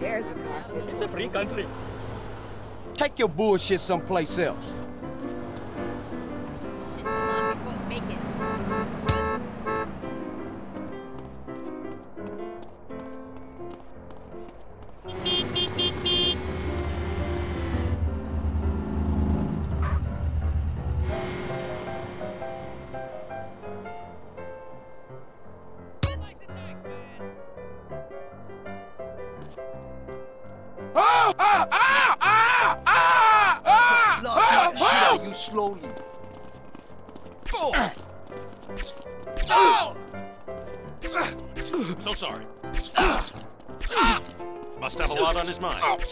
It's a free country. Take your bullshit someplace else. So sorry. Must have a lot on his mind. Not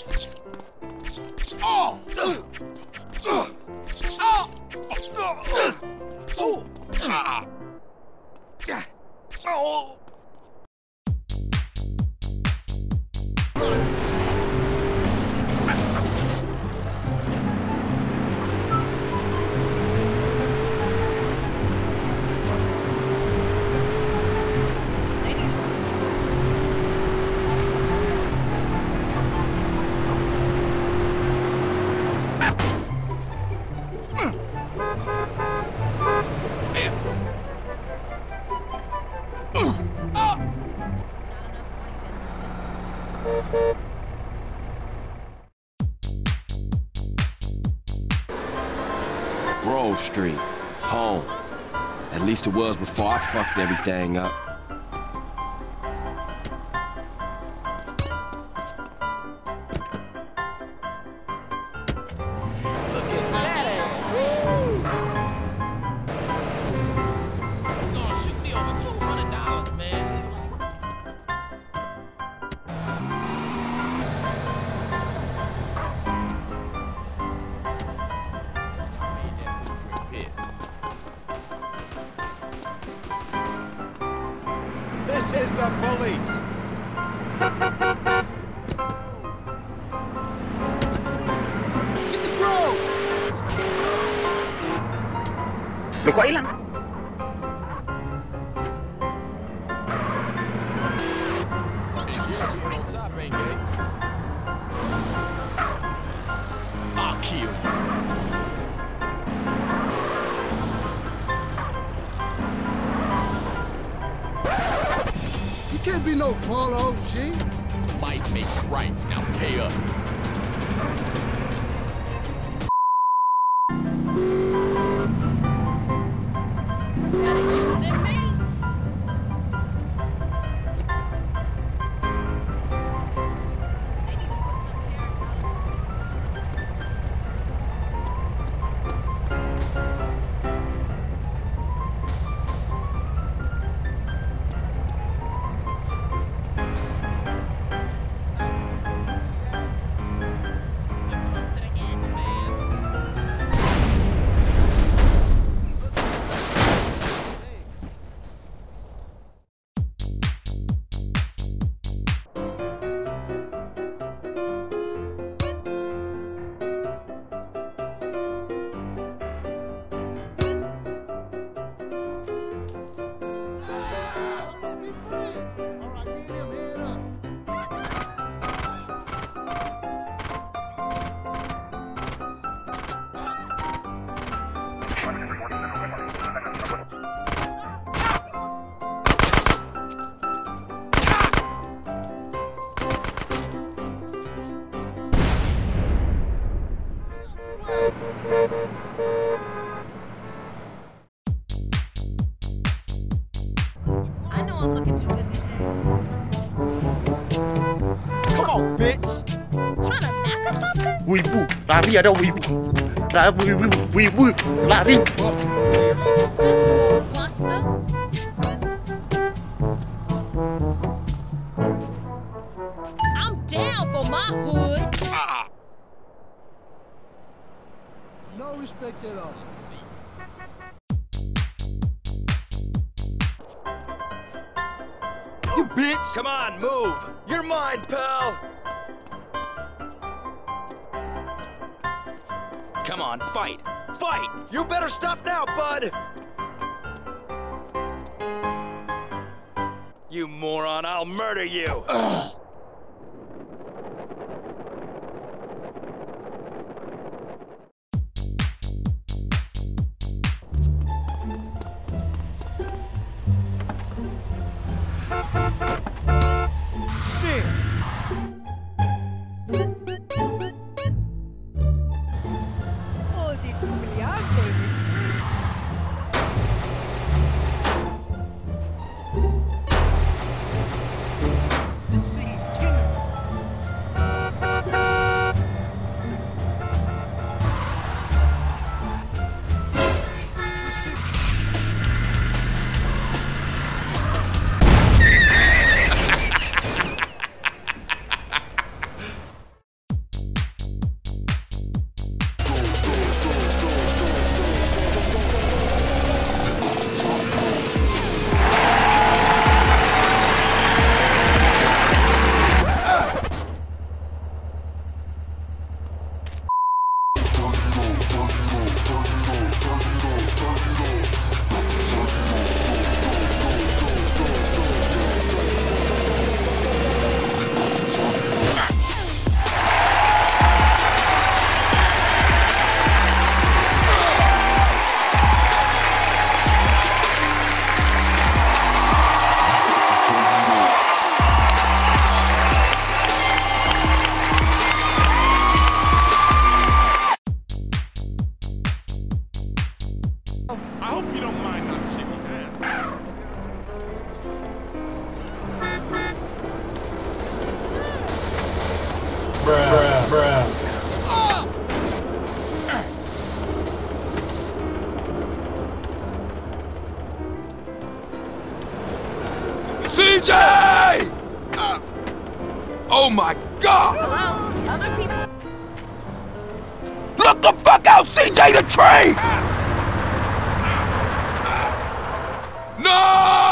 Street. Home. At least it was before I fucked everything up. Kill you. You can't be no polo, G. Might makes right. Now pay up. I know I'm looking too good these days. Come on, bitch. Trying to knock or something? Wibu, lari ada wibu. Lari wibu, wibu, lari. Buster. On, move! You're mine, pal! Come on, fight! Fight! You better stop now, bud! You moron, I'll murder you! bruh, bruh. CJ! Oh my god! Hello, other people. Look the fuck out, CJ the tree! No!